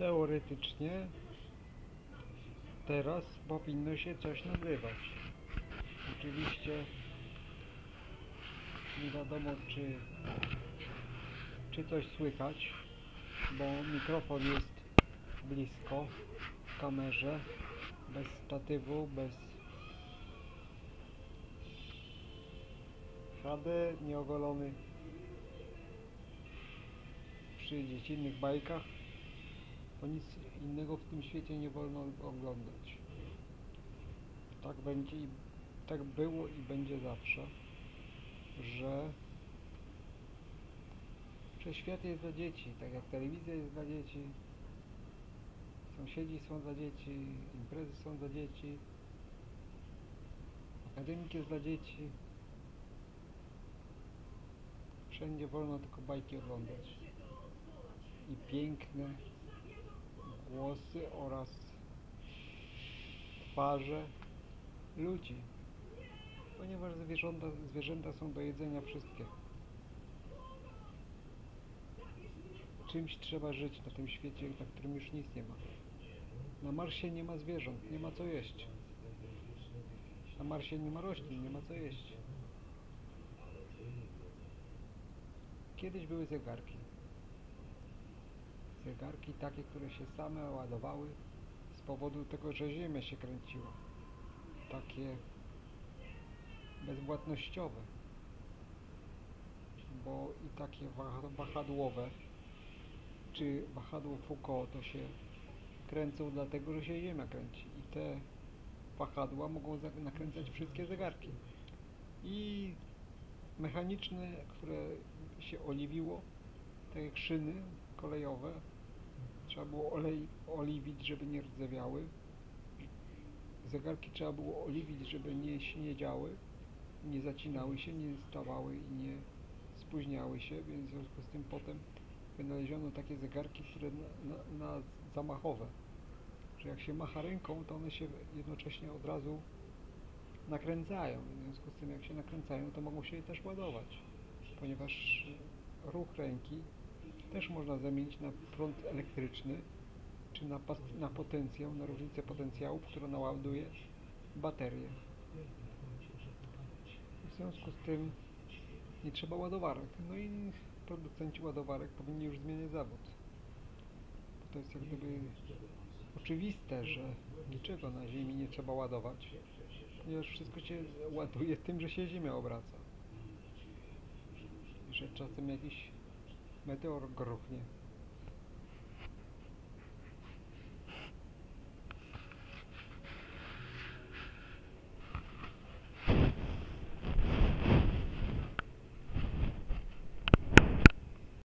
Teoretycznie teraz powinno się coś nagrywać. Oczywiście nie wiadomo czy, czy coś słychać, bo mikrofon jest blisko kamerze, bez statywu, bez HD, nieogolony przy dziecinnych bajkach, bo nic innego w tym świecie nie wolno oglądać. Tak będzie i tak było i będzie zawsze, że że świat jest dla dzieci, tak jak telewizja jest dla dzieci, sąsiedzi są dla dzieci, imprezy są dla dzieci, akademik jest dla dzieci. Wszędzie wolno tylko bajki oglądać. I piękne głosy oraz twarze ludzi. Ponieważ zwierzęta, zwierzęta są do jedzenia wszystkie. Czymś trzeba żyć na tym świecie, na którym już nic nie ma. Na Marsie nie ma zwierząt, nie ma co jeść. Na Marsie nie ma roślin, nie ma co jeść. Kiedyś były zegarki. Zegarki takie, które się same ładowały z powodu tego, że Ziemia się kręciła. Takie bezwładnościowe. Bo i takie waha- wahadłowe, czy wahadło Foucault, to się kręcą dlatego, że się Ziemia kręci. I te wahadła mogą nakręcać wszystkie zegarki. I mechaniczne, które się oliwiło, jak szyny kolejowe, trzeba było olej, oliwić, żeby nie rdzewiały. Zegarki trzeba było oliwić, żeby nie śniedziały, nie zacinały się, nie stawały i nie spóźniały się, więc w związku z tym potem wynaleziono takie zegarki, które na, na, na zamachowe, że jak się macha ręką, to one się jednocześnie od razu nakręcają. W związku z tym, jak się nakręcają, to mogą się też ładować, ponieważ ruch ręki też można zamienić na prąd elektryczny, czy na, na potencjał, na różnicę potencjałów, która naładuje baterię. W związku z tym nie trzeba ładowarek. No i producenci ładowarek powinni już zmieniać zawód. Bo to jest jak gdyby oczywiste, że niczego na Ziemi nie trzeba ładować, ponieważ wszystko się ładuje tym, że się Ziemia obraca. Że czasem jakiś метеор грохнет.